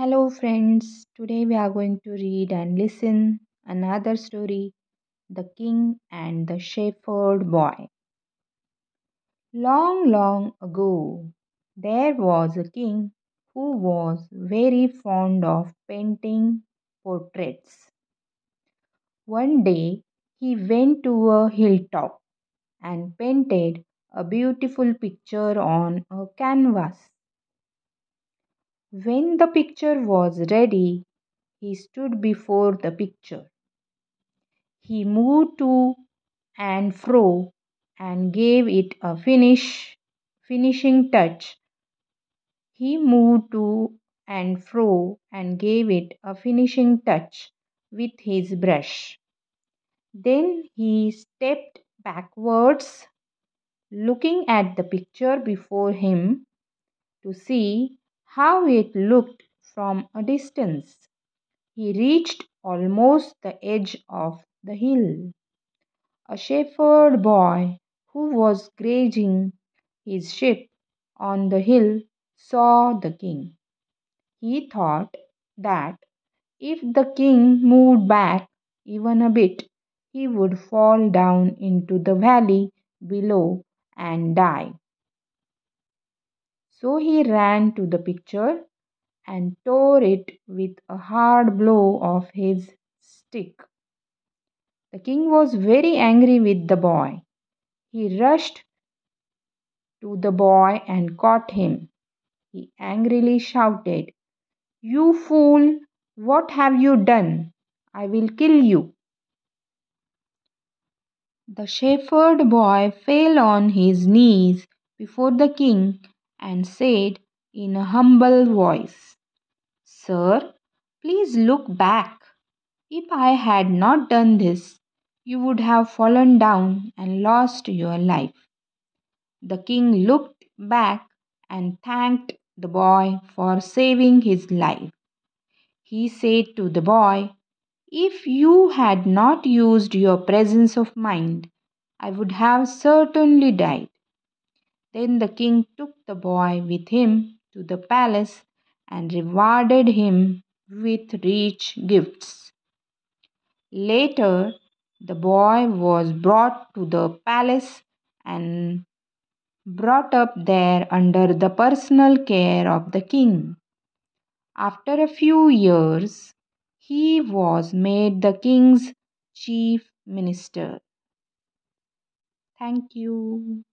Hello, friends. Today we are going to read and listen another story The King and the Shepherd Boy. Long, long ago, there was a king who was very fond of painting portraits. One day, he went to a hilltop and painted a beautiful picture on a canvas. When the picture was ready, he stood before the picture. He moved to and fro and gave it a finish, finishing touch. He moved to and fro and gave it a finishing touch with his brush. Then he stepped backwards, looking at the picture before him to see how it looked from a distance. He reached almost the edge of the hill. A shepherd boy who was grazing his sheep on the hill saw the king. He thought that if the king moved back even a bit, he would fall down into the valley below and die. So he ran to the picture and tore it with a hard blow of his stick. The king was very angry with the boy. He rushed to the boy and caught him. He angrily shouted, You fool! What have you done? I will kill you. The shepherd boy fell on his knees before the king and said in a humble voice, Sir, please look back. If I had not done this, you would have fallen down and lost your life. The king looked back and thanked the boy for saving his life. He said to the boy, If you had not used your presence of mind, I would have certainly died. Then the king took the boy with him to the palace and rewarded him with rich gifts. Later, the boy was brought to the palace and brought up there under the personal care of the king. After a few years, he was made the king's chief minister. Thank you.